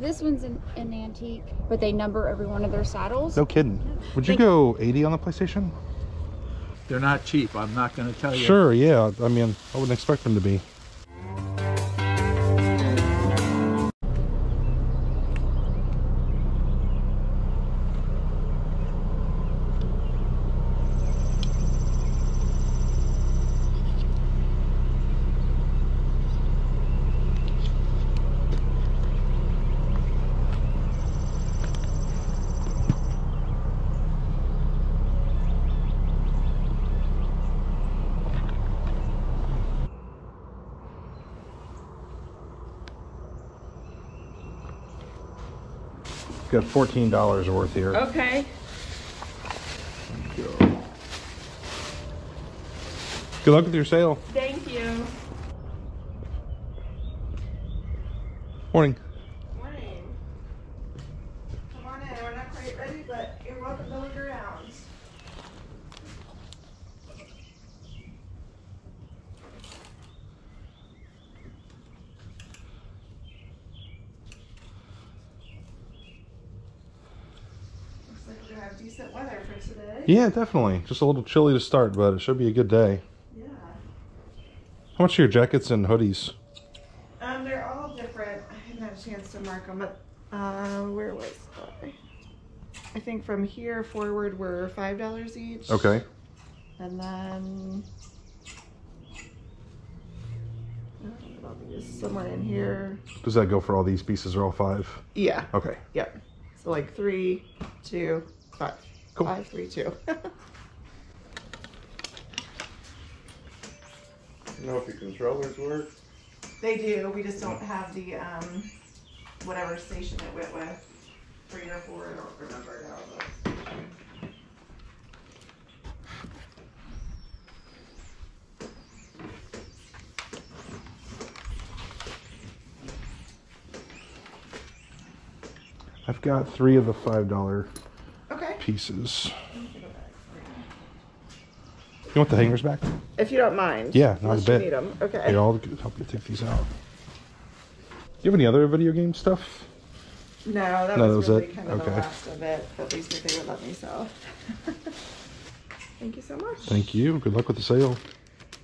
This one's an, an antique, but they number every one of their saddles. No kidding. Would you Thank- go 80 on the PlayStation? They're not cheap. I'm not going to tell you. Sure, yeah. I mean, I wouldn't expect them to be. Got $14 worth here. Okay. Good luck with your sale. Thank you. Morning. Come on in. We're not quite ready, but you're welcome to look around. Looks like we're gonna have decent weather for today. Yeah, definitely. Just a little chilly to start, but it should be a good day. Yeah. How much are your jackets and hoodies? Um, they're all different. I didn't have a chance to mark them, but uh, where was I? I think from here forward were five dollars each. Okay. And then uh, somewhere in here. Does that go for all these pieces or all five? Yeah. Okay. Yep. So like three, two, five. Cool. Five, three, two. You know if your controllers work? they do. We just don't have the um, whatever station it went with. Three or four. I don't remember now. But. I've got three of the $5 Okay. Pieces. You want the hangers back? If you don't mind. Yeah, not a Unless bit. You need them. Okay. Here, I'll help you take these out. Do you have any other video game stuff? No, that No, was, that was really it? kind of the last of it. At least if they would let me sell. Thank you so much. Thank you. Good luck with the sale.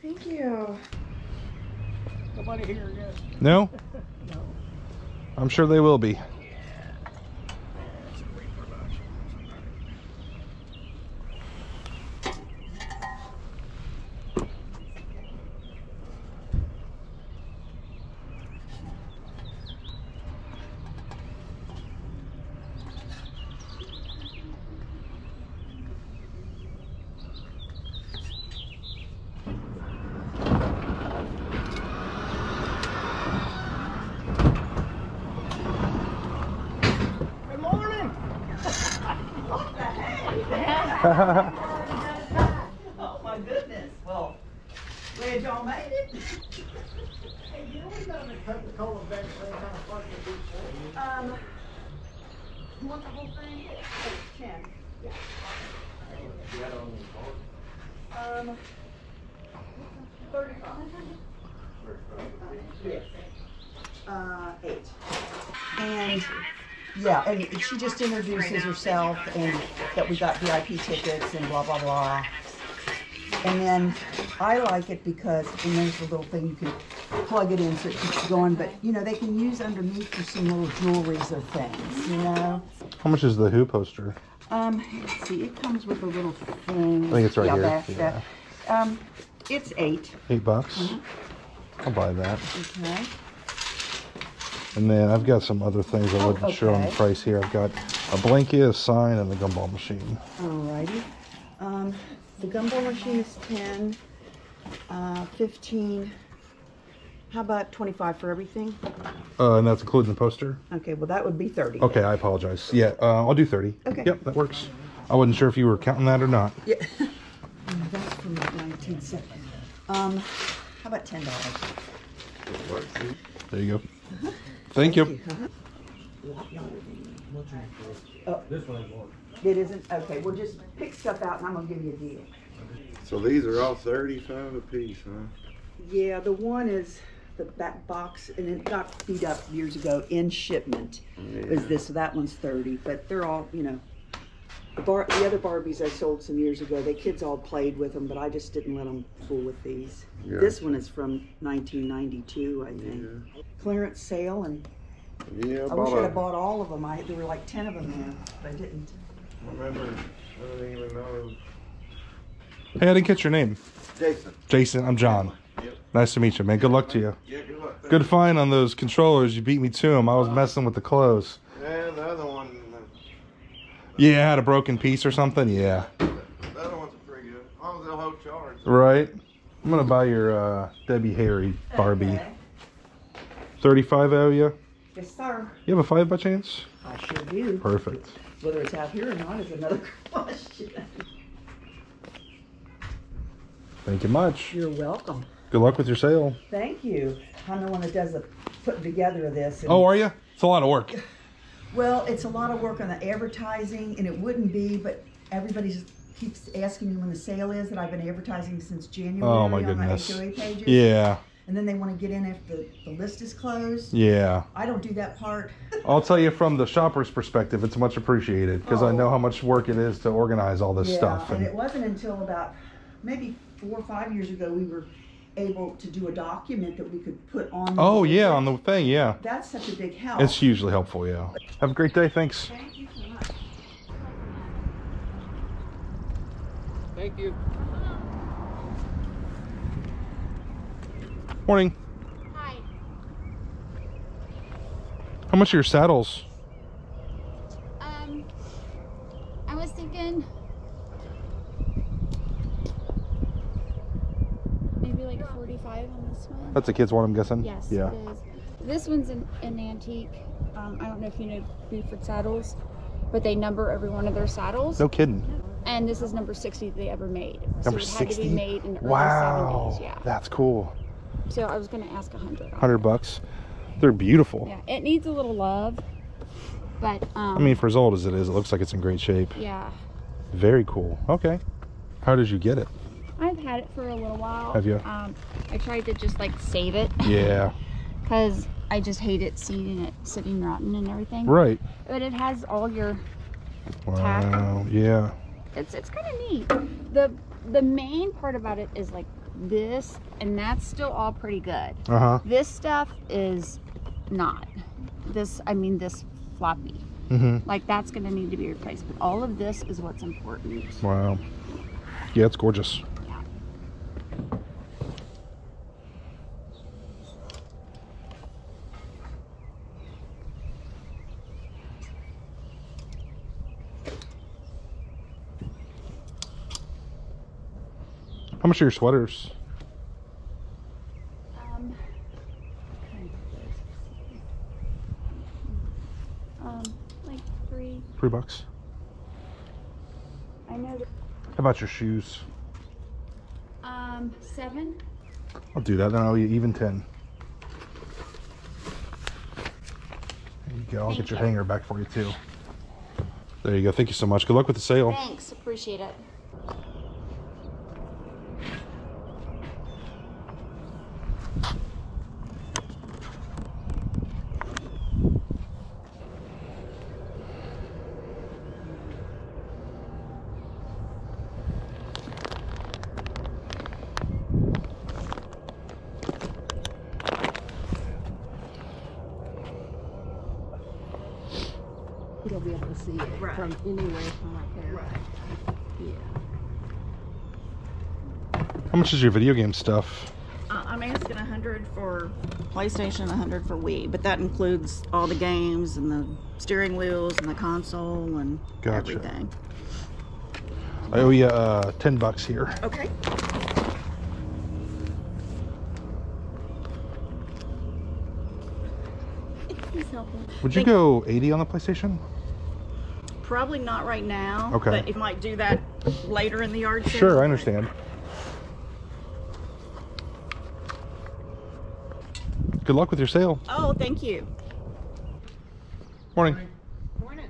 Thank you. Nobody here yet. No? I'm sure they will be. You know we got a Coca-Cola bench thing kind of fun to do for you. Um, you want the whole thing? Ten. Um, thirty-five. Yes. Uh, eight. And, yeah, and she just introduces herself and that we got VIP tickets and blah, blah, blah. And then I like it because, and there's a little thing you can plug it in so it keeps going, but you know, they can use underneath for some little jewelries or things, you know? How much is the Who poster? Um, let's see, it comes with a little thing. I think it's right Yeah, here. back, Yeah. back. Um, it's eight, Eight bucks. Mm-hmm. I'll buy that. okay? And then I've got some other things I Oh, wasn't sure on the price here. I've got a blanket, a sign, and a gumball machine. Alrighty. Um, the gumball machine is ten, uh, fifteen. How about twenty-five for everything? Uh, and that's including the poster? Okay, well, that would be thirty. Okay, I apologize. Yeah, uh, I'll do 30. Okay. Yep, that works. I wasn't sure if you were counting that or not. Yeah. That's from nineteen seventy. Um, how about ten dollars? There you go. Thank you. Oh, it isn't? Okay, we'll just pick stuff out and I'm gonna give you a deal. So these are all thirty-five a piece, huh? Yeah, the one is the back box, and it got beat up years ago in shipment. Is this, so that one's thirty, but they're all, you know. The bar, the other Barbies I sold some years ago, the kids all played with them, but I just didn't let them fool with these. This one is from nineteen ninety-two, I think. Clearance sale, and Yeah, I wish I'd have bought all of them. I, there were like ten of them there, but I didn't. Remember, I don't even know. Hey, I didn't catch your name. Jason. Jason, I'm John. Yep. Nice to meet you, man. Good luck to you. Yeah, good luck. Good find on those controllers. You beat me to them. I was messing with the clothes. Yeah, the other one, Yeah, I had a broken piece or something. Yeah. the other one's pretty good. As long as they'll hold charge. Right. I'm gonna buy your uh, Debbie Harry Barbie. Okay. 35 owe you. Yes, sir. You have a five by chance? I sure do. Perfect. Whether it's out here or not is another question. Thank you much. You're welcome. Good luck with your sale. Thank you. I'm the one that does the putting together of this. and- Oh, are you? It's a lot of work. Well, it's a lot of work on the advertising, and it wouldn't be, but everybody just keeps asking me when the sale is, that I've been advertising since January Oh my on goodness. my HOA pages. Yeah. And then they want to get in if the, the list is closed. Yeah. I don't do that part. I'll tell you from the shopper's perspective, it's much appreciated because I know Oh. how much work it is to organize all this yeah, stuff. and And it wasn't until about maybe four or five years ago we were able to do a document that we could put on. the oh yeah, on the thing, yeah. That's such a big help. It's hugely helpful. Yeah. Have a great day. Thanks. Thank you so much. Thank you. Morning. Hi. How much are your saddles? Um, I was thinking maybe like 45 on this one. That's a kid's one, I'm guessing. Yes, Yeah. This one's an, an antique. Um, I don't know if you know Buford saddles, but they number every one of their saddles. No kidding. And this is number 60 they ever made. Number so it had to 60. be made in the early Wow. 70s. Yeah. That's cool. So I was going to ask 100. on Hundred bucks. They're beautiful. Yeah, it needs a little love, but um, I mean, for as old as it is, it looks like it's in great shape. yeah, Very cool. Okay. How did you get it? I've had it for a little while. Have you? Um, I tried to just like save it Yeah. because I just hate it seeing it sitting rotten and everything. Right. But it has all your. Wow. Yeah. It's it's kind of neat. The the main part about it is like this, and that's still all pretty good. Uh huh. This stuff is not. This I mean this floppy. Mm-hmm. Like that's gonna need to be replaced. But all of this is what's important. Wow. Yeah, it's gorgeous. Much are your sweaters? Um, um, like three. Three bucks. I know. How about your shoes? Um, seven. I'll do that. Then I'll even ten. There you go. I'll Thank get your you. hanger back for you too. There you go. Thank you so much. Good luck with the sale. Thanks, appreciate it. You'll be able to see it Right. from anywhere from right there. Right. Yeah. How much is your video game stuff? Uh, I'm asking a hundred for PlayStation, a hundred for Wii, but that includes all the games and the steering wheels and the console and Gotcha. everything. I owe you uh, ten bucks here. Okay. Would you Thank- go eighty on the PlayStation? Probably not right now. Okay. But you might do that later in the yard sale. Sure, I understand. Good luck with your sale. Oh, thank you. Morning. Morning.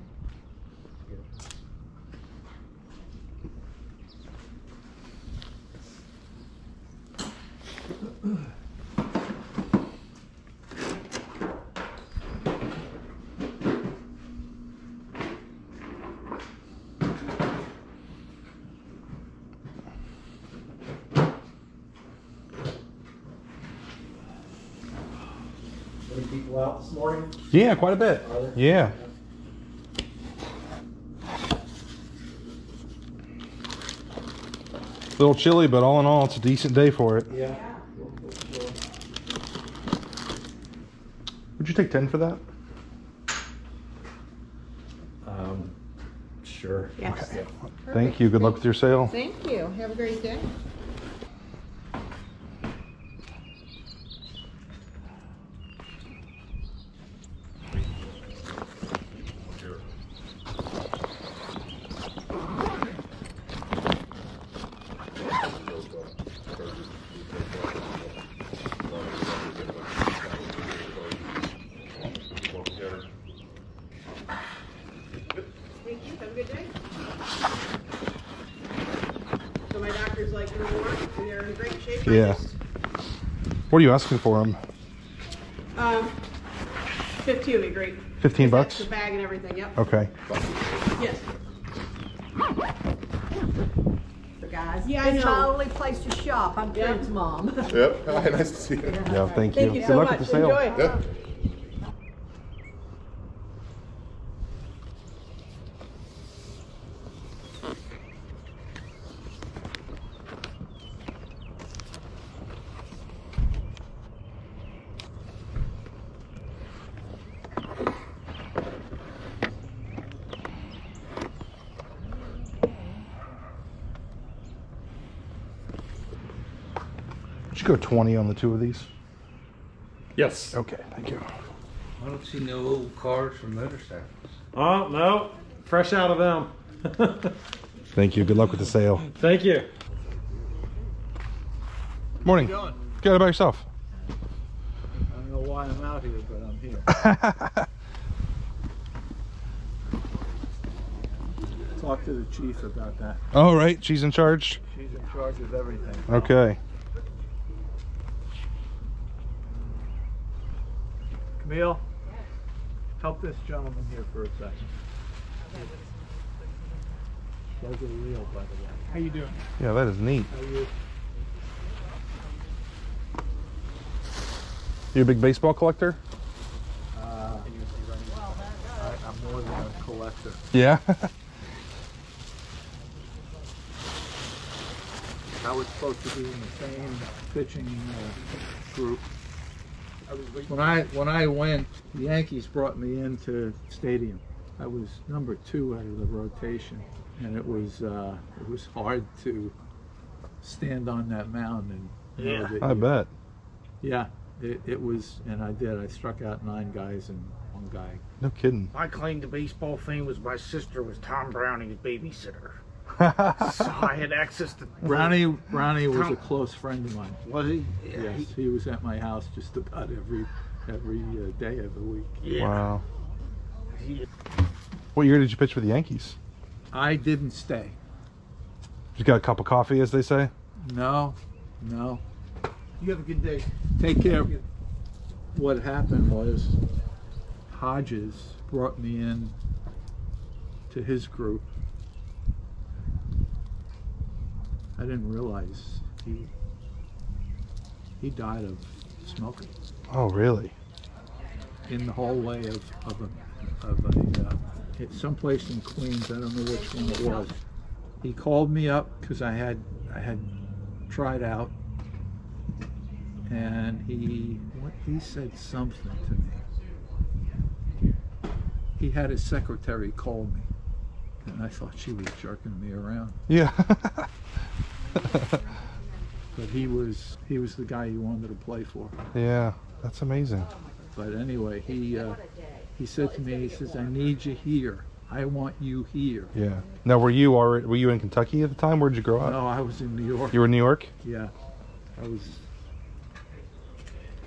People out this morning? Yeah, quite a bit. Yeah. A little chilly, but all in all, it's a decent day for it. Yeah. Would you take 10 for that? Um, sure. Yes. Thank you. Good luck with your sale. Thank you. Have a great day. Thank you. Have a good day. So my doctor's like, you know what? We are in great shape. Yeah. What are you asking for them? Um, fifteen would be great. 15 bucks? The bag and everything. Yep. Okay. Yes. So guys, Yeah, I it's my know. only place to shop. I'm Yeah. Fred's mom. Yep. Hi, nice to see you. Yeah, thank you. Thank you Good so luck much. with the sale. Enjoy. Yep. You go 20 on the two of these? Yes. Okay, thank you. I don't see no old cars or motorcycles. Oh, no. Fresh out of them. Thank you. Good luck with the sale. Thank you. Morning. going? Good how about yourself? I don't know why I'm out here, but I'm here. Talk to the chief about that. All right, she's in charge. She's in charge of everything. Okay. Camille, help this gentleman here for a second. Those are real, by the way. How you doing? Yeah, that is neat. How are you? You a big baseball collector? Uh, I, I'm more than a collector. Yeah. I was supposed to be in the same pitching uh, group. When I when I went, the Yankees brought me into stadium. I was number two out of the rotation, and it was uh, it was hard to stand on that mound and know that I you- bet. Yeah, it, it was, and I did. I struck out nine guys and one guy. No kidding. My claim to baseball fame was my sister was Tom Browning's babysitter. So I had access to Brownie Brownie was a close friend of mine. Was he? Yes, he was at my house just about every every uh, day of the week. Yeah. Wow. He, What year did you pitch for the Yankees? I didn't stay. You got a cup of coffee, as they say? No, no. you have a good day. Take care. What happened was Hodges brought me in to his group. I didn't realize he he died of smoking Oh, really? in the hallway of, of a of a uh, someplace in Queens. I don't know which one it was. He called me up because I had I had tried out, and he what he said something to me. He had his secretary call me, and I thought she was jerking me around. Yeah. But he was he was the guy you wanted to play for. yeah, that's amazing. But anyway, he uh, he said to me, he says, "I need you here. I want you here." Yeah. Now, were you already, were you in Kentucky at the time? Where did you grow up? No, I was in New York. You were in New York? Yeah, I was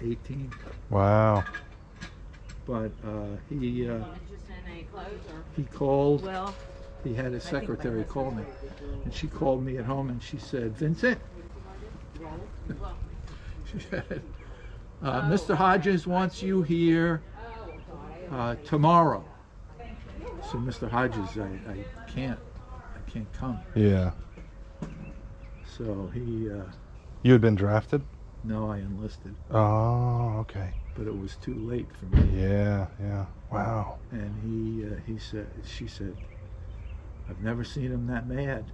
18. Wow. But uh, he uh, he called. Well, He had his secretary call me, and she called me at home, and she said, "Vincent." she said, uh, "Mr. Hodges wants you here uh, tomorrow." So, Mr. Hodges, I, I can't, I can't come. Yeah. So he, uh, You had been drafted? no, I enlisted. Oh, okay. but it was too late for me. Yeah, yeah. Wow. And he uh, he said she said, I've never seen him that mad.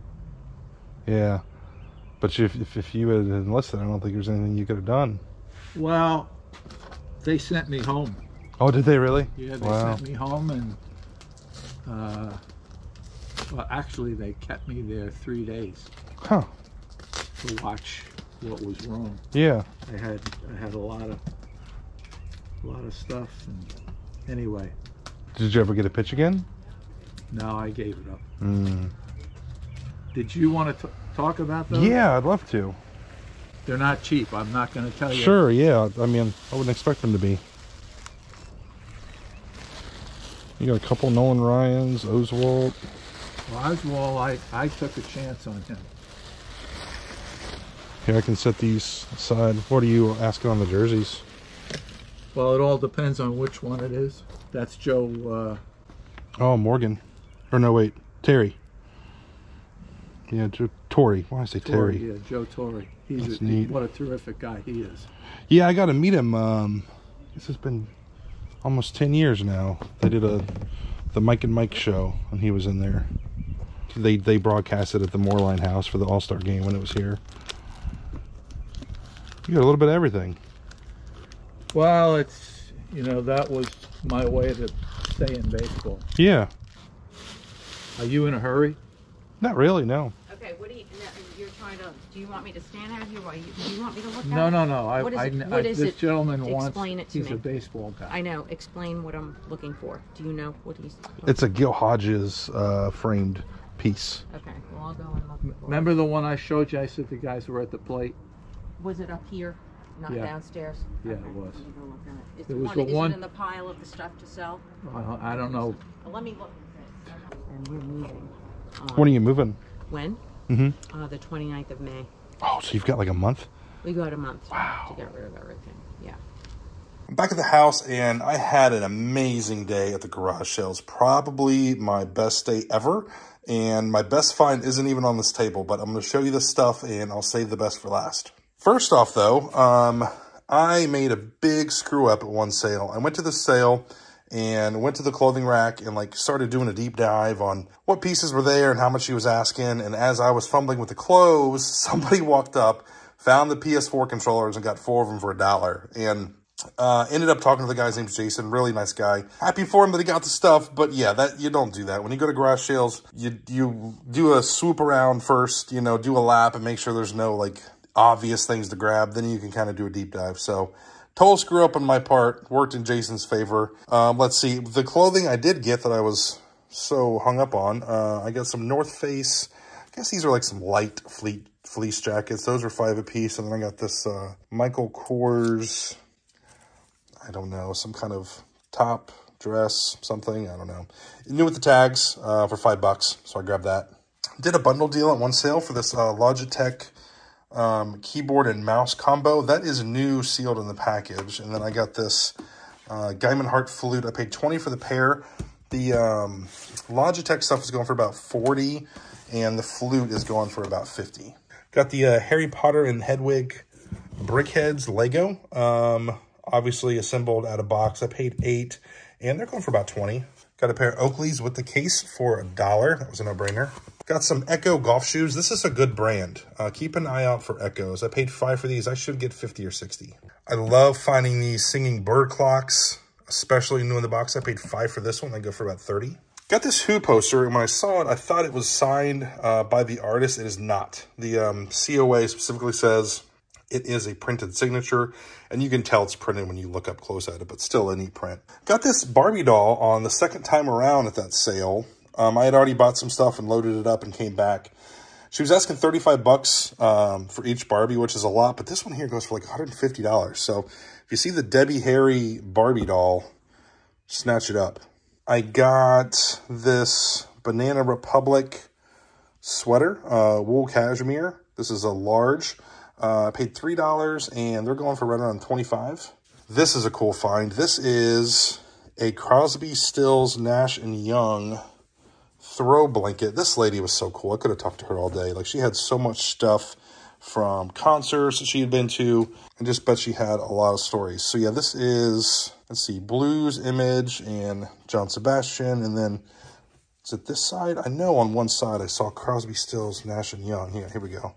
Yeah. But if, if, if you had enlisted, I don't think there's anything you could have done. Well, they sent me home. Oh, did they really? Yeah, they wow. sent me home and uh, well, actually, they kept me there three days Huh. to watch what was wrong. Yeah. I had I had a lot of a lot of stuff and anyway, Did you ever get a pitch again? Now I gave it up. Mm. Did you want to talk about those? Yeah, I'd love to. They're not cheap. I'm not going to tell you. Sure, yeah. I mean, I wouldn't expect them to be. You got a couple Nolan Ryans, Oswalt. Well, Oswalt, I, I took a chance on him. Here, I can set these aside. What are you asking on the jerseys? Well, it all depends on which one it is. That's Joe. Oh, Morgan. Or no, wait, Terry. Yeah, Joe, Torre. Why I say Torre, Terry? yeah, Joe Torre. He's That's a, neat. what a terrific guy he is. Yeah, I got to meet him. Um, this has been almost ten years now. They did a the Mike and Mike show, and he was in there. They they broadcasted at the Moerlein House for the All Star game when it was here. You got a little bit of everything. Well, it's you know that was my way to stay in baseball. Yeah, Are you in a hurry? not really. No. Okay, what do you, you're trying to, do you want me to stand out here while you, do you want me to look at No, it? no, no. I, What is I, it- I- what is this it? gentleman wants. Explain it to he's me. a baseball guy. I know, explain what I'm looking for. Do you know what he's? It's a Gil Hodges uh, framed piece. Okay, well, I'll go and look. for it. Remember the one I showed you? I said the guys were at the plate. Was it up here, not Yeah. downstairs? Yeah, it Okay, was. let me go look at it. Is It the was one, the is one- it in the pile of the stuff to sell? I, I don't know. Well, let me look. And we're moving. on- When are you moving? When? Mm-hmm. Uh, the 29th of May. Oh, so you've got like a month. We got a month to get rid of everything. Yeah. I'm back at the house and I had an amazing day at the garage sales. Probably my best day ever. And my best find isn't even on this table, but I'm going to show you this stuff and I'll save the best for last. First off though, um, I made a big screw up at one sale. I went to the sale and went to the clothing rack and like started doing a deep dive on what pieces were there and how much she was asking. And as I was fumbling with the clothes, somebody walked up, found the PS4 controllers and got four of them for a dollar. And uh, ended up talking to the guy's name's Jason, really nice guy. Happy for him that he got the stuff, but yeah, that you don't do that. When you go to garage sales, you you do a swoop around first, you know, do a lap and make sure there's no like obvious things to grab. Then you can kind of do a deep dive. So total screw up on my part, worked in Jason's favor. Um, let's see, the clothing I did get that I was so hung up on, uh, I got some North Face. I guess these are like some light fleet fleece jackets. Those are five a piece, and then I got this uh, Michael Kors. I don't know, some kind of top, dress, something. I don't know. New with the tags uh, for five bucks, so I grabbed that. Did a bundle deal at one sale for this uh, Logitech um, keyboard and mouse combo. That is new, sealed in the package. And then I got this uh, Gemeinhardt flute. I paid 20 for the pair. The um, Logitech stuff is going for about 40 and the flute is going for about 50. Got the uh, Harry Potter and Hedwig BrickHeadz Lego. Um, obviously assembled out of box. I paid eight and they're going for about 20. Got a pair of Oakleys with the case for a dollar. That was a no-brainer. Got some Ecco golf shoes. This is a good brand. Uh, keep an eye out for Eccos. I paid five for these. I should get 50 or 60. I love finding these singing bird clocks, especially new in the box. I paid five for this one. They go for about 30. Got this Who poster, and when I saw it, I thought it was signed uh, by the artist. It is not. The um, COA specifically says it is a printed signature, and you can tell it's printed when you look up close at it, but still a neat print. Got this Barbie doll on the second time around at that sale. Um, I had already bought some stuff and loaded it up and came back. She was asking 35 bucks um, for each Barbie, which is a lot, but this one here goes for like $150. So if you see the Debbie Harry Barbie doll, snatch it up. I got this Banana Republic sweater, uh, wool cashmere. This is a large. Uh, I paid $3 and they're going for right around 25 This is a cool find. This is a Crosby, Stills, Nash, and Young throw blanket. This lady was so cool. I could have talked to her all day. Like she had so much stuff from concerts that she had been to. and just bet she had a lot of stories. So yeah, this is, let's see, Blues, Image, and John Sebastian. And then, is it this side? I know on one side I saw Crosby, Stills, Nash, and Young. Yeah, here we go.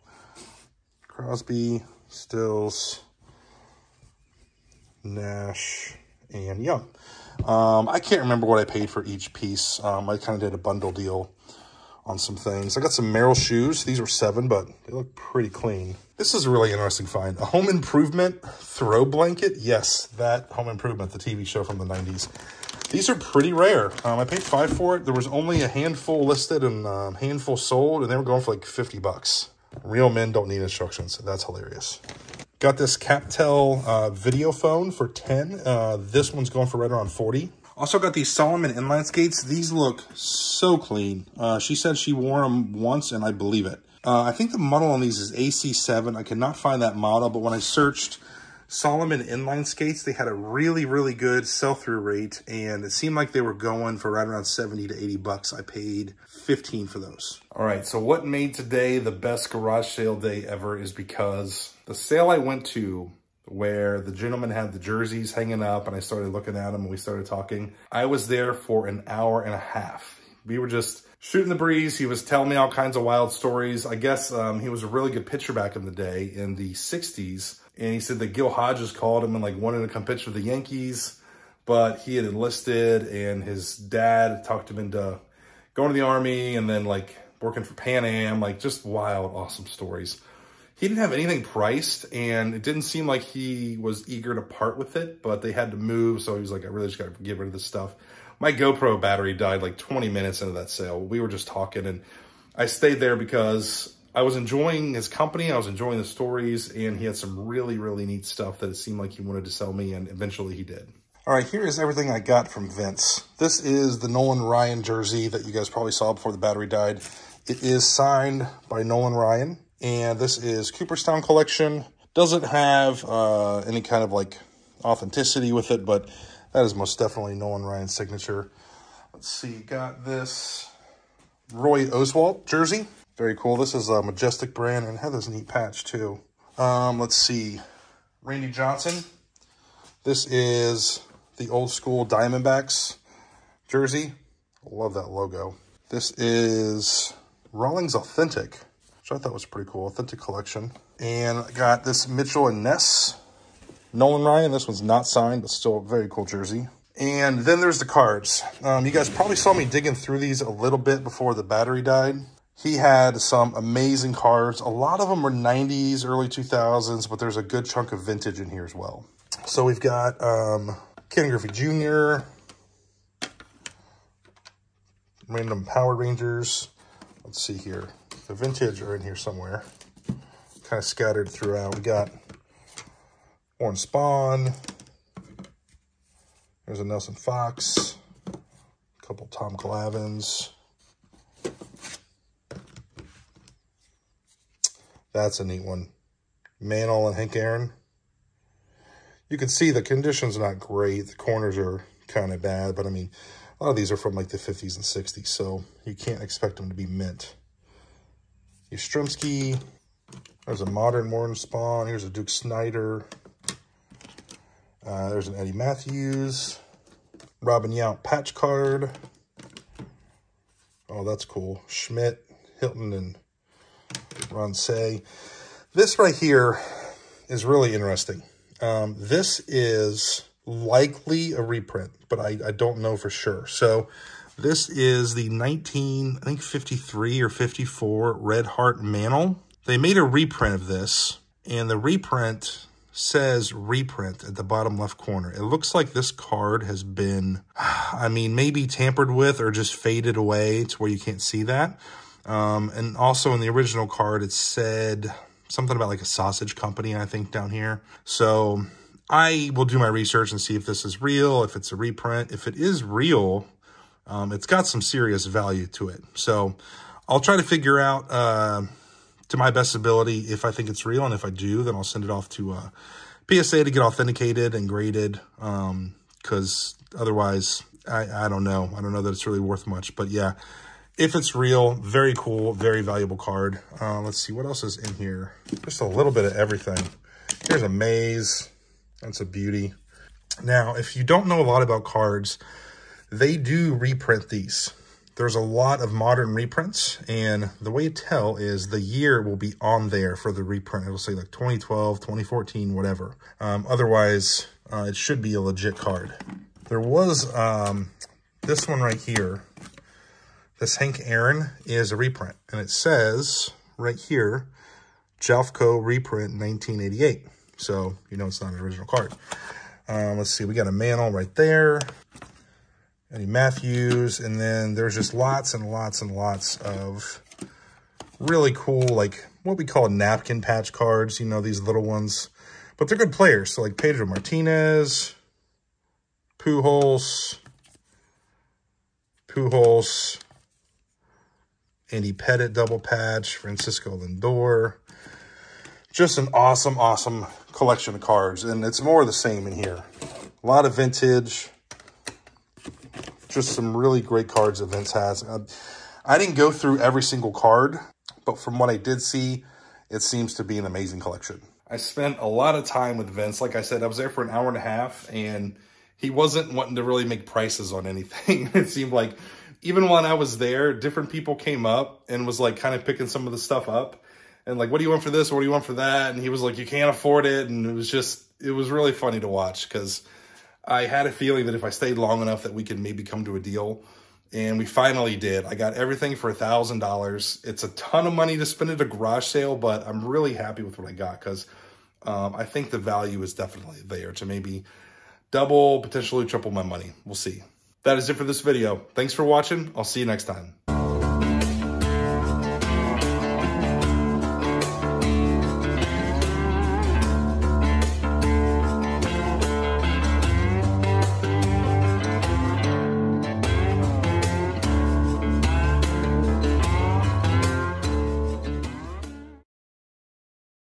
Crosby, Stills, Nash, and Young. Um, I can't remember what I paid for each piece. Um, I kind of did a bundle deal on some things. I got some Merrell shoes. These were seven, but they look pretty clean. This is a really interesting find. A home improvement throw blanket. Yes, that home improvement, the TV show from the 90s. These are pretty rare. Um, I paid five for it. There was only a handful listed and um, handful sold, and they were going for like 50 bucks. Real men don't need instructions. That's hilarious. Got this CapTel uh, video phone for 10. Uh, this one's going for right around 40. Also got these Salomon inline skates. These look so clean. Uh, she said she wore them once, and I believe it. Uh, I think the model on these is AC7. I cannot find that model, but when I searched Salomon inline skates, they had a really, really good sell-through rate, and it seemed like they were going for right around 70 to 80 bucks. I paid 15 for those. All right, so what made today the best garage sale day ever is because the sale I went to where the gentleman had the jerseys hanging up and I started looking at them and we started talking. I was there for an hour and a half. We were just shooting the breeze. He was telling me all kinds of wild stories. I guess um, he was a really good pitcher back in the day in the 60s. And he said that Gil Hodges called him and like wanted to come pitch for the Yankees, but he had enlisted and his dad talked him into going to the army and then like working for Pan Am, like just wild, awesome stories he didn't have anything priced and it didn't seem like he was eager to part with it, but they had to move. So he was like, I really just got to get rid of this stuff. My GoPro battery died like 20 minutes into that sale. We were just talking and I stayed there because I was enjoying his company. I was enjoying the stories and he had some really, really neat stuff that it seemed like he wanted to sell me and eventually he did. All right, here is everything I got from Vince. This is the Nolan Ryan jersey that you guys probably saw before the battery died. It is signed by Nolan Ryan. And this is Cooperstown Collection. Doesn't have uh, any kind of like authenticity with it, but that is most definitely Nolan Ryan's signature. Let's see, got this Roy Oswalt jersey. Very cool. This is a Majestic brand and had this neat patch too. Um, let's see, Randy Johnson. This is the old school Diamondbacks jersey. Love that logo. This is Rawlings Authentic which I thought was pretty cool. Authentic collection. And I got this Mitchell and Ness. Nolan Ryan. This one's not signed, but still a very cool jersey. And then there's the cards. Um, you guys probably saw me digging through these a little bit before the battery died. He had some amazing cards. A lot of them were 90s, early 2000s, but there's a good chunk of vintage in here as well. So we've got um, Ken Griffey Jr., Random Power Rangers. Let's see here. The vintage are in here somewhere. Kind of scattered throughout. We got Warren Spahn. There's a Nelson Fox. A couple Tom Glavines. That's a neat one. Mantle and Hank Aaron. You can see the condition's not great. The corners are kind of bad, but I mean, a lot of these are from like the 50s and 60s, so you can't expect them to be mint. Yastrzemski. There's a modern Warren Spahn. Here's a Duke Snider. Uh, there's an Eddie Mathews. Robin Yount patch card. Oh, that's cool. Schmidt, Hilton, and Ron Cey. This right here is really interesting. Um, this is likely a reprint, but I, I don't know for sure. So this is the 19, I think 53 or 54 Red Heart Mantle. They made a reprint of this, and the reprint says reprint at the bottom left corner. It looks like this card has been, I mean, maybe tampered with or just faded away to where you can't see that. Um, and also in the original card, it said something about like a sausage company, I think, down here. So I will do my research and see if this is real, if it's a reprint. If it is real, um, it's got some serious value to it. So I'll try to figure out uh, to my best ability if I think it's real. And if I do, then I'll send it off to uh, PSA to get authenticated and graded. Because um, otherwise, I, I don't know. I don't know that it's really worth much. But yeah, if it's real, very cool, very valuable card. Uh, let's see, what else is in here? Just a little bit of everything. Here's a Mays. That's a beauty. Now, if you don't know a lot about cards, they do reprint these. There's a lot of modern reprints, and the way to tell is the year will be on there for the reprint. It'll say like 2012, 2014, whatever. Um, otherwise, uh, it should be a legit card. There was um, this one right here. This Hank Aaron is a reprint, and it says right here, Jalfco reprint 1988. So, you know it's not an original card. Um, let's see, we got a Mantle right there. Eddie Mathews, and then there's just lots and lots and lots of really cool, like what we call napkin patch cards, you know, these little ones. But they're good players. So like Pedro Martinez, Pujols, Pujols, Andy Pettitte double patch, Francisco Lindor. Just an awesome, awesome collection of cards. And it's more of the same in here. A lot of vintage. Just some really great cards that Vince has. Uh, I didn't go through every single card, but from what I did see, it seems to be an amazing collection. I spent a lot of time with Vince. Like I said, I was there for an hour and a half, and he wasn't wanting to really make prices on anything. it seemed like even when I was there, different people came up and was like kind of picking some of the stuff up. And like, what do you want for this? What do you want for that? And he was like, you can't afford it. And it was just, it was really funny to watch because I had a feeling that if I stayed long enough that we could maybe come to a deal. And we finally did. I got everything for a $1,000. It's a ton of money to spend at a garage sale, but I'm really happy with what I got because um, I think the value is definitely there to maybe double, potentially triple my money. We'll see. That is it for this video. Thanks for watching. I'll see you next time.